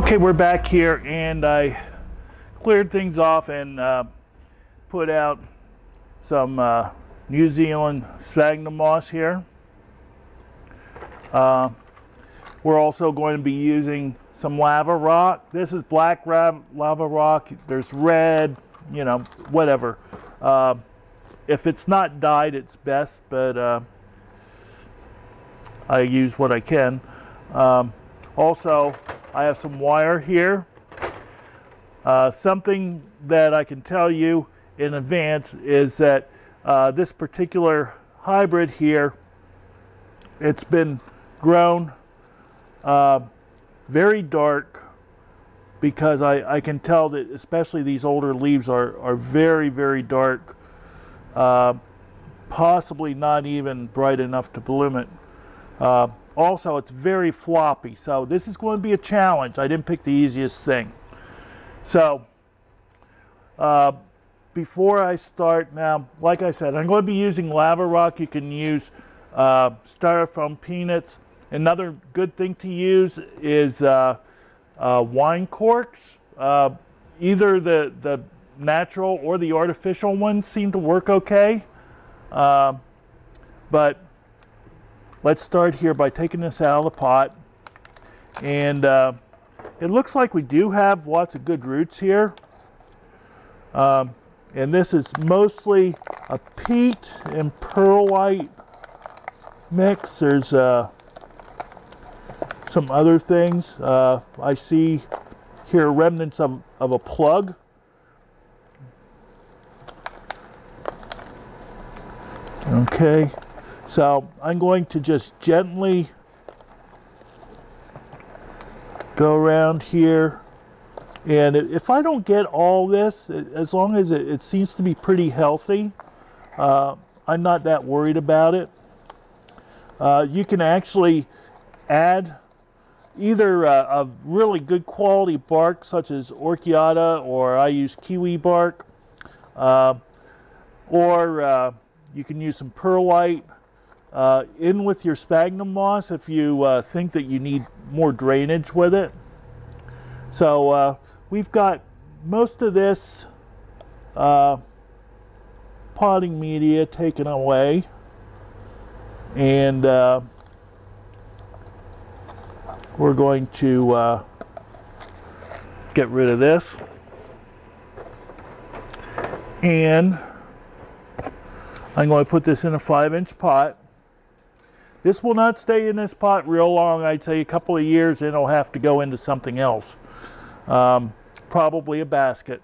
Okay, we're back here and I cleared things off and uh, put out some uh, New Zealand sphagnum moss here. Uh, we're also going to be using some lava rock. This is black lava rock. There's red, you know, whatever. Uh, if it's not dyed, it's best, but uh, I use what I can. Um, also, I have some wire here. Uh, something that I can tell you in advance is that uh, this particular hybrid here, it's been grown uh, very dark because I, I can tell that especially these older leaves are, are very, very dark, uh, possibly not even bright enough to bloom it. Also, it's very floppy, so this is going to be a challenge. I didn't pick the easiest thing. So, uh, before I start now, like I said, I'm going to be using lava rock. You can use uh, styrofoam peanuts. Another good thing to use is uh, uh wine corks. Uh, either the, the natural or the artificial ones seem to work okay. Uh, but Let's start here by taking this out of the pot. And uh, it looks like we do have lots of good roots here. Um, and this is mostly a peat and perlite mix. There's uh, some other things. Uh, I see here remnants of, of a plug. Okay. So I'm going to just gently go around here. And if I don't get all this, as long as it, it seems to be pretty healthy, uh, I'm not that worried about it. Uh, you can actually add either a, a, really good quality bark such as Orchiata or I use kiwi bark uh, or uh, you can use some perlite uh, in with your sphagnum moss if you uh, think that you need more drainage with it. So uh, we've got most of this uh, potting media taken away. And uh, we're going to uh, get rid of this. And I'm going to put this in a five inch pot this will not stay in this pot real long. I'd say a couple of years, and it'll have to go into something else. Um, probably a basket.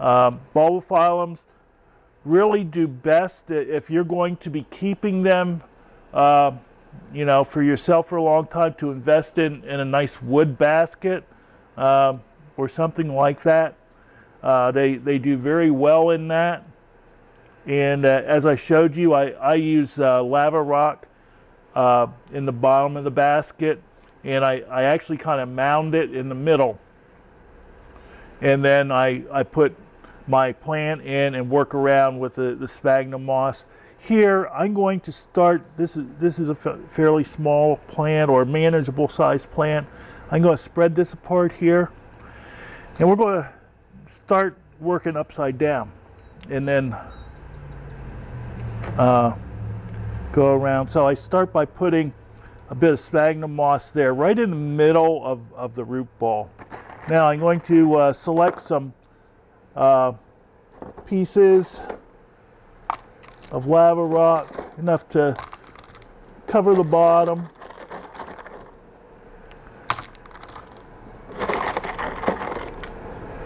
Um, bulbophyllums really do best if you're going to be keeping them, uh, you know, for yourself for a long time to invest in, in a nice wood basket uh, or something like that. Uh, they, they do very well in that. And uh, as I showed you, I, I use uh, lava rock uh, in the bottom of the basket and I, I actually kind of mound it in the middle. And then I, I put my plant in and work around with the, the sphagnum moss. Here I'm going to start, this is, this is a fairly small plant or manageable size plant. I'm going to spread this apart here and we're going to start working upside down and then uh, go around. So I start by putting a bit of sphagnum moss there, right in the middle of, of the root ball. Now I'm going to uh, select some uh, pieces of lava rock, enough to cover the bottom.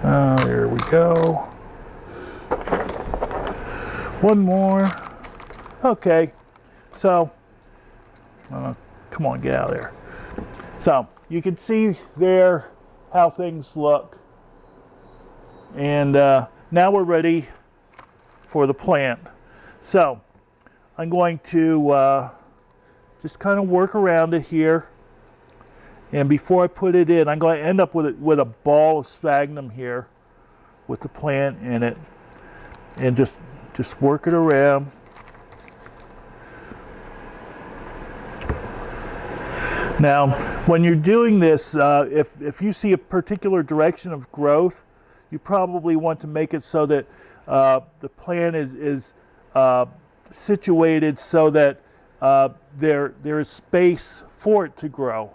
Uh, there we go. One more. Okay, so, uh, come on, get out of there. So, you can see there how things look. And uh, now we're ready for the plant. So, I'm going to uh, just kind of work around it here. And before I put it in, I'm going to end up with, it, with a ball of sphagnum here with the plant in it. And just, just work it around. Now, when you're doing this, uh, if, if you see a particular direction of growth, you probably want to make it so that uh, the plant is, is uh, situated so that uh, there, there is space for it to grow.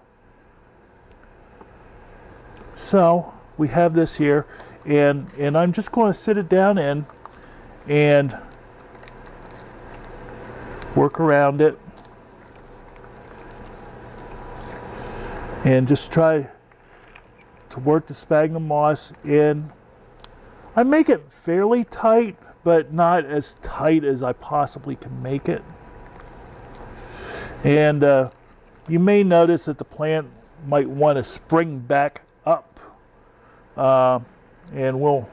So we have this here, and, and I'm just going to sit it down in and work around it. And just try to work the sphagnum moss in. I make it fairly tight, but not as tight as I possibly can make it. And uh, you may notice that the plant might want to spring back up, uh, and we'll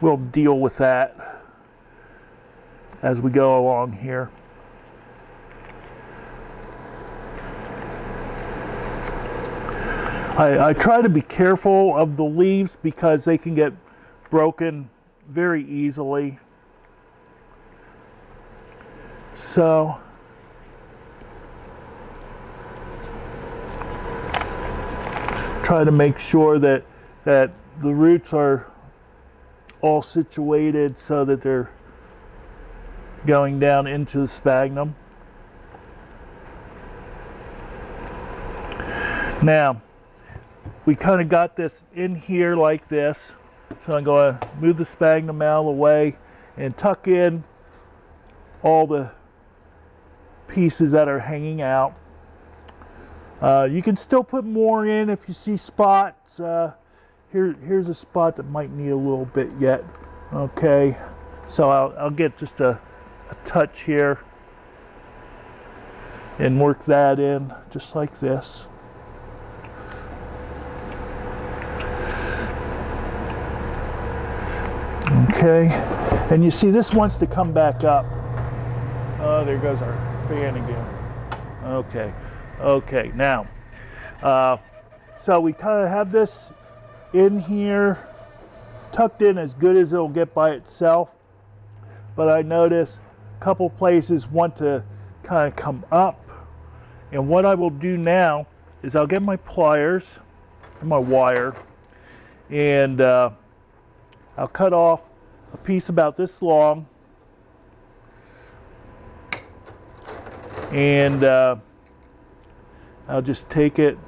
we'll deal with that as we go along here. I, I try to be careful of the leaves because they can get broken very easily. So, try to make sure that, that the roots are all situated so that they're going down into the sphagnum. Now, we kind of got this in here like this. So I'm going to move the sphagnum out of the way and tuck in all the pieces that are hanging out. Uh, you can still put more in if you see spots. Uh, here, here's a spot that might need a little bit yet. Okay, so I'll, I'll get just a, a touch here and work that in just like this. Okay, and you see this wants to come back up. Oh, there goes our fan again. Okay, okay, now, uh, so we kind of have this in here, tucked in as good as it'll get by itself. But I notice a couple places want to kind of come up. And what I will do now is I'll get my pliers and my wire and uh, I'll cut off a piece about this long and uh, I'll just take it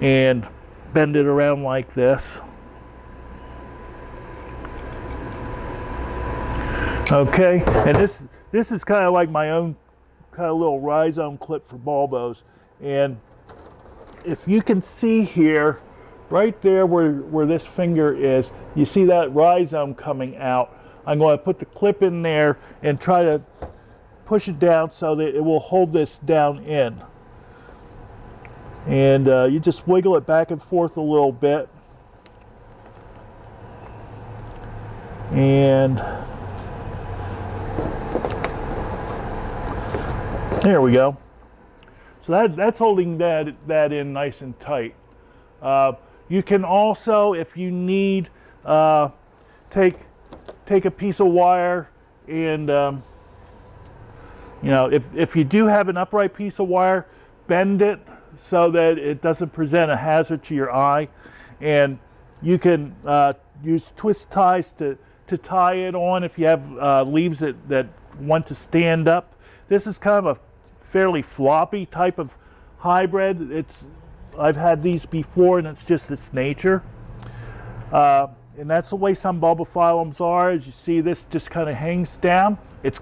and bend it around like this. Okay, and this this is kind of like my own kind of little rhizome clip for bulbos. And if you can see here, right there where, where this finger is, you see that rhizome coming out. I'm going to put the clip in there and try to push it down so that it will hold this down in. And uh, you just wiggle it back and forth a little bit. And there we go. So that, that's holding that, that in nice and tight. Uh, you can also, if you need, uh, take take a piece of wire and um, you know if, if you do have an upright piece of wire, bend it so that it doesn't present a hazard to your eye, and you can uh, use twist ties to to tie it on if you have uh, leaves that, that want to stand up. This is kind of a fairly floppy type of hybrid. It's I've had these before and it's just its nature. Uh, and that's the way some bulbophyllums are. As you see, this just kind of hangs down. It's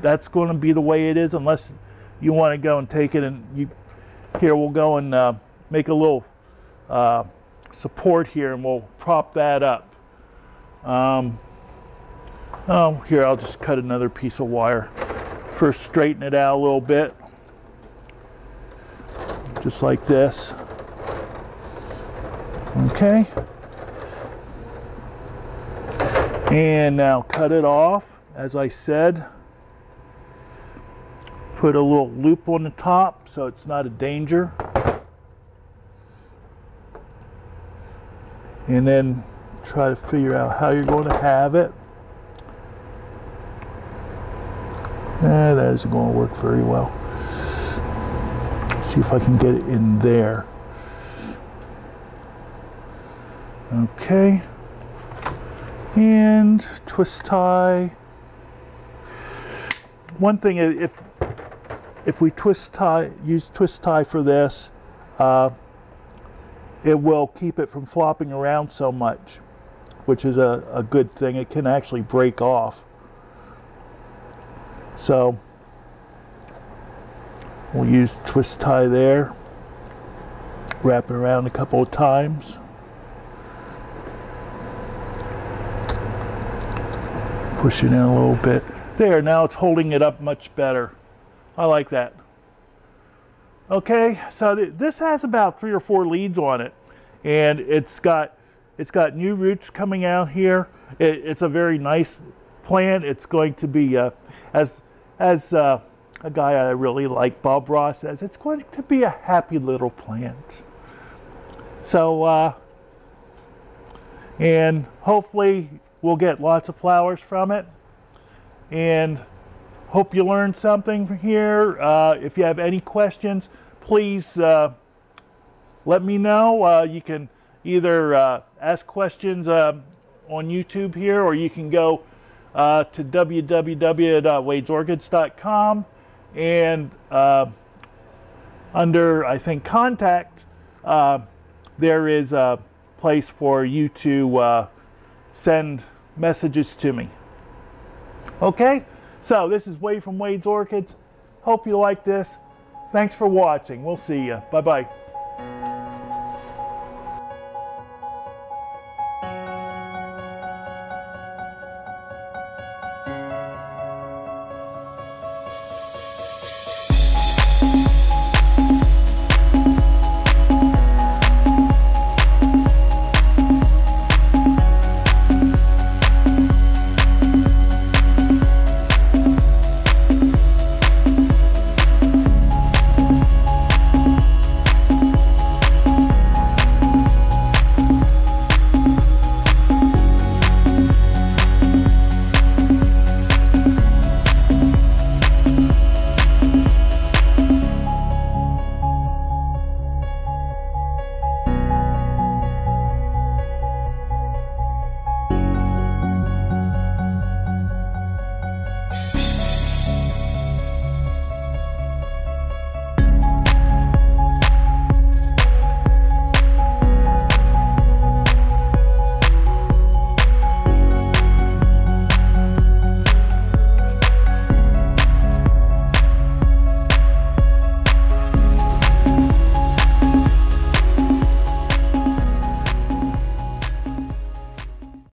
That's going to be the way it is unless you want to go and take it and you, here we'll go and uh, make a little uh, support here and we'll prop that up. Um, oh, here I'll just cut another piece of wire. First straighten it out a little bit, just like this. Okay. And now cut it off, as I said. Put a little loop on the top so it's not a danger. And then try to figure out how you're going to have it. Eh, that isn't going to work very well. See if I can get it in there. Okay. And twist tie. One thing, if if we twist tie, use twist tie for this, uh, it will keep it from flopping around so much, which is a, a good thing. It can actually break off. So we'll use twist tie there, wrap it around a couple of times. Push it in a little bit. There, now it's holding it up much better. I like that. Okay, so th this has about three or four leads on it, and it's got it's got new roots coming out here. It, it's a very nice plant. It's going to be uh, as as uh, a guy I really like, Bob Ross says, it's going to be a happy little plant. So, uh, and hopefully we'll get lots of flowers from it. And hope you learned something from here. Uh, if you have any questions, please uh, let me know. Uh, you can either uh, ask questions uh, on YouTube here or you can go uh, to www.wadesorchids.com and uh, under, I think, contact, uh, there is a place for you to uh, send messages to me. Okay, so this is Wade from Wade's Orchids. Hope you like this. Thanks for watching. We'll see you. Bye bye.